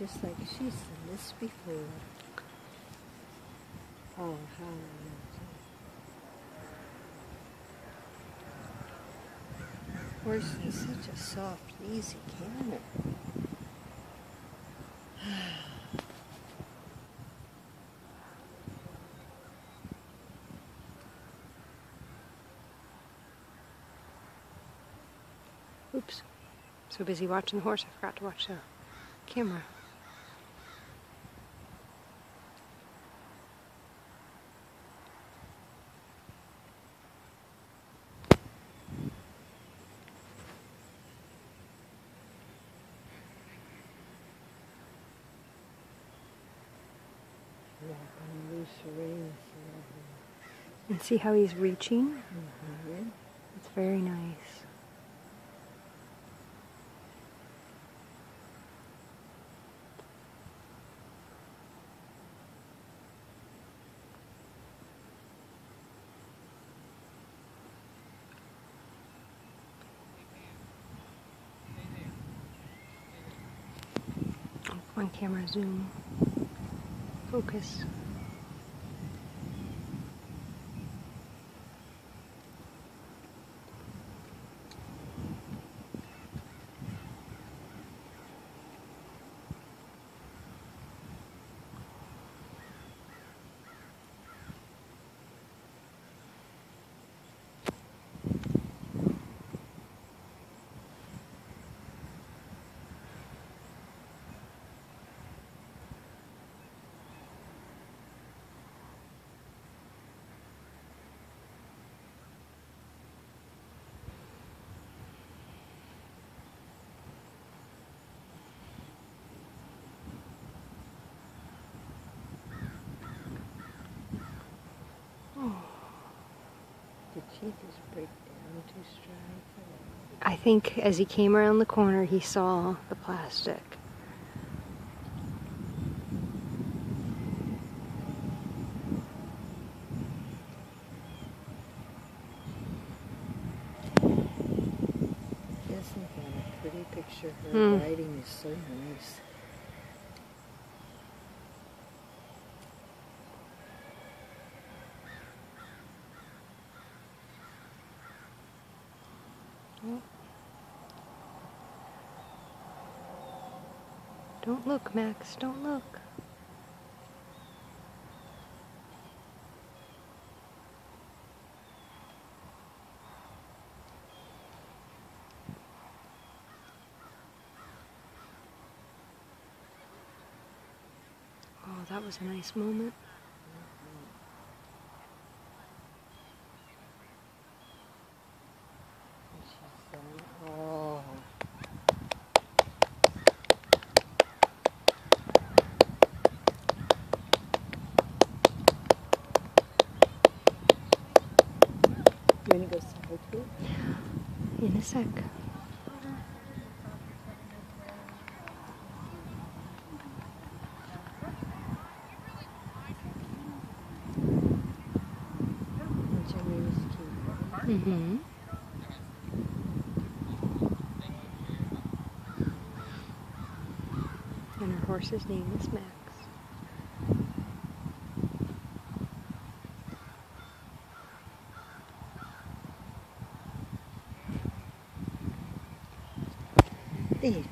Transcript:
just like she's done this before. Oh, how Horse is such a soft, easy canter. Oops. So busy watching the horse, I forgot to watch the camera. And see how he's reaching? Mm-hmm. It's very nice. One camera zoom. Focus. Did she just break down two strides? I think as he came around the corner, he saw the plastic. Isn't that a pretty picture? Her Hmm. writing is so nice. Don't look, Max. Don't look. Oh, that was a nice moment. And she's done. Oh. You want to go too? In a sec. Mm-hmm. And her horse's name is Max. importante